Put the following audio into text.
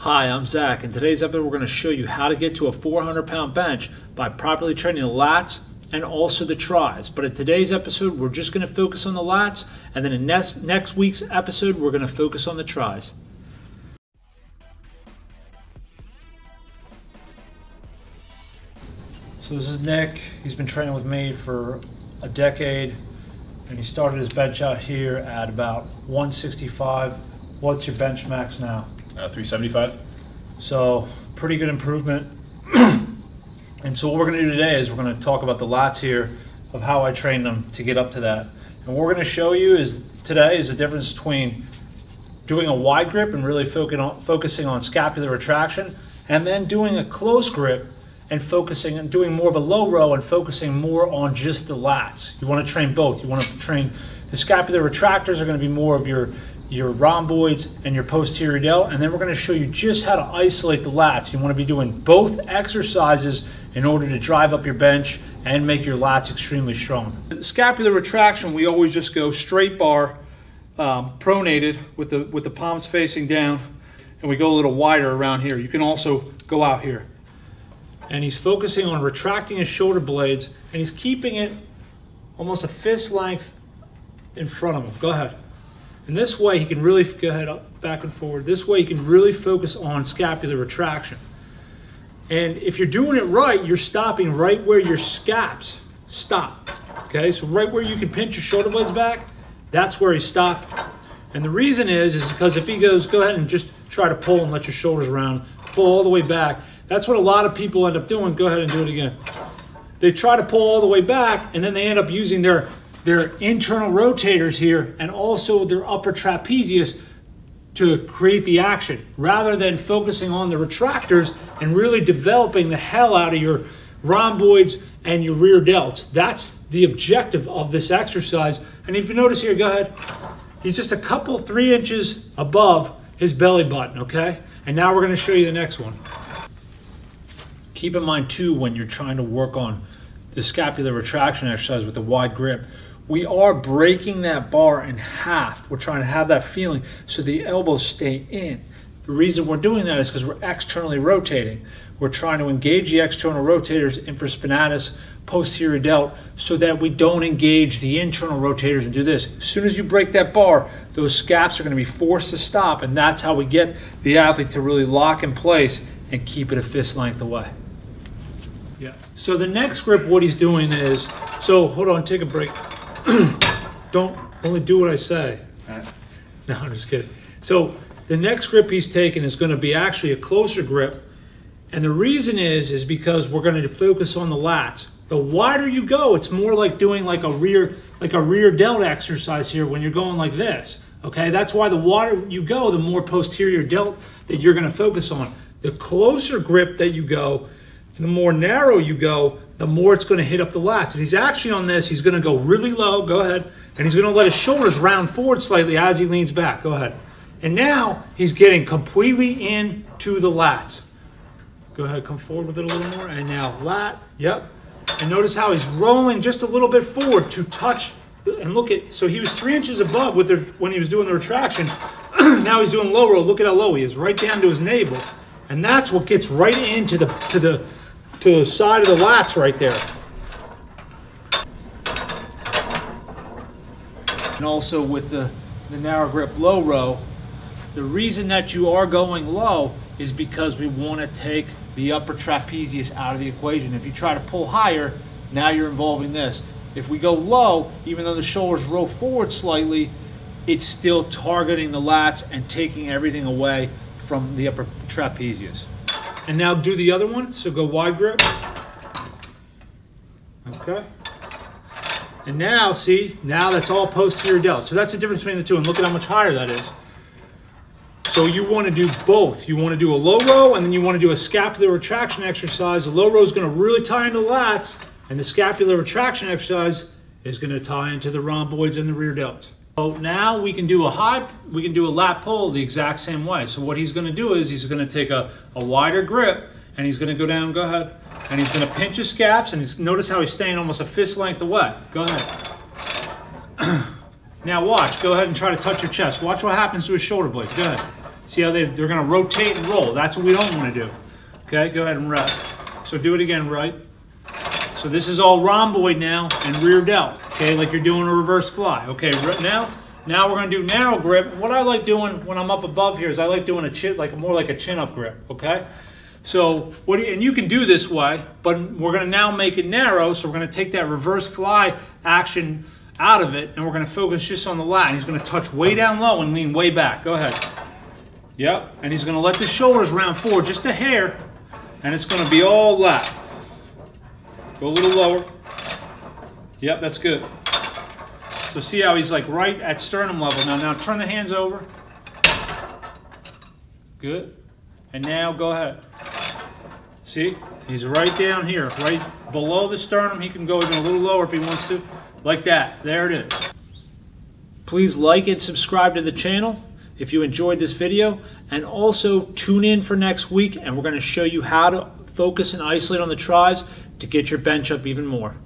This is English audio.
Hi, I'm Zach. In today's episode, we're going to show you how to get to a 400 pound bench by properly training the lats and also the tris. But in today's episode, we're just going to focus on the lats, and then in next, next week's episode, we're going to focus on the tris. So this is Nick. He's been training with me for a decade, and he started his bench out here at about 165. What's your bench max now? Uh, 375. So pretty good improvement. and so what we're going to do today is we're going to talk about the lats here of how I train them to get up to that. And what we're going to show you is today is the difference between doing a wide grip and really focusing on scapular retraction, and then doing a close grip and focusing and doing more of a low row and focusing more on just the lats. You want to train both. You want to train the scapular retractors are going to be more of your your rhomboids and your posterior delt, and then we're going to show you just how to isolate the lats. You want to be doing both exercises in order to drive up your bench and make your lats extremely strong. The scapular retraction, we always just go straight bar, um, pronated with the with the palms facing down, and we go a little wider around here. You can also go out here and he's focusing on retracting his shoulder blades and he's keeping it almost a fist length in front of him. Go ahead. And this way he can really, go ahead, up, back and forward. This way he can really focus on scapular retraction. And if you're doing it right, you're stopping right where your scaps stop. Okay, so right where you can pinch your shoulder blades back, that's where he stopped. And the reason is, is because if he goes, go ahead and just try to pull and let your shoulders around, pull all the way back, that's what a lot of people end up doing. Go ahead and do it again. They try to pull all the way back, and then they end up using their, their internal rotators here and also their upper trapezius to create the action rather than focusing on the retractors and really developing the hell out of your rhomboids and your rear delts. That's the objective of this exercise. And if you notice here, go ahead. He's just a couple, three inches above his belly button, okay? And now we're gonna show you the next one. Keep in mind too when you're trying to work on the scapular retraction exercise with the wide grip, we are breaking that bar in half. We're trying to have that feeling so the elbows stay in. The reason we're doing that is because we're externally rotating. We're trying to engage the external rotators, infraspinatus, posterior delt, so that we don't engage the internal rotators and do this. As soon as you break that bar, those scaps are going to be forced to stop, and that's how we get the athlete to really lock in place and keep it a fist length away. Yeah. So the next grip, what he's doing is, so hold on, take a break. Don't only do what I say. No, I'm just kidding. So the next grip he's taking is going to be actually a closer grip. And the reason is, is because we're going to focus on the lats. The wider you go, it's more like doing like a rear, like a rear delt exercise here when you're going like this. Okay, that's why the wider you go, the more posterior delt that you're going to focus on. The closer grip that you go, the more narrow you go, the more it's going to hit up the lats. And he's actually on this, he's going to go really low. Go ahead. And he's going to let his shoulders round forward slightly as he leans back. Go ahead. And now he's getting completely into the lats. Go ahead, come forward with it a little more. And now lat, yep. And notice how he's rolling just a little bit forward to touch. And look at, so he was three inches above with the, when he was doing the retraction. now he's doing low row. Look at how low he is, right down to his navel. And that's what gets right into the, to the, to the side of the lats right there. And also with the, the narrow grip low row, the reason that you are going low is because we want to take the upper trapezius out of the equation. If you try to pull higher, now you're involving this. If we go low, even though the shoulders roll forward slightly, it's still targeting the lats and taking everything away from the upper trapezius. And now do the other one. So go wide grip. Okay. And now, see, now that's all posterior delt. So that's the difference between the two. And look at how much higher that is. So you want to do both. You want to do a low row, and then you want to do a scapular retraction exercise. The low row is going to really tie into the lats, and the scapular retraction exercise is going to tie into the rhomboids and the rear delts. So now we can do a high, we can do a lat pull the exact same way. So what he's gonna do is he's gonna take a, a wider grip and he's gonna go down, go ahead, and he's gonna pinch his scaps and he's, notice how he's staying almost a fist length away. Go ahead. now watch, go ahead and try to touch your chest. Watch what happens to his shoulder blades, go ahead. See how they, they're going to rotate and roll. That's what we don't want to do. Okay, go ahead and rest. So do it again, right? So this is all rhomboid now and rear delt, okay, like you're doing a reverse fly. Okay, now, now we're to do narrow grip. What I like doing when I'm up above here is I like doing a chin, like more like a chin up grip, okay? So what you, and you can do this way, but we're to now make it narrow. So we're to take that reverse fly action out of it, and we're to focus just on the lat. He's to touch way down low and lean way back. Go ahead. Yep, and he's to let the shoulders round forward just a hair, and it's to be all lat. Go a little lower. Yep, that's good. So see how he's like right at sternum level. Now, now turn the hands over. Good. And now go ahead. See, he's right down here, right below the sternum. He can go even a little lower if he wants to, like that. There it is. Please like and subscribe to the channel if you enjoyed this video. And also tune in for next week, and we're going to show you how to focus and isolate on the tris to get your bench up even more.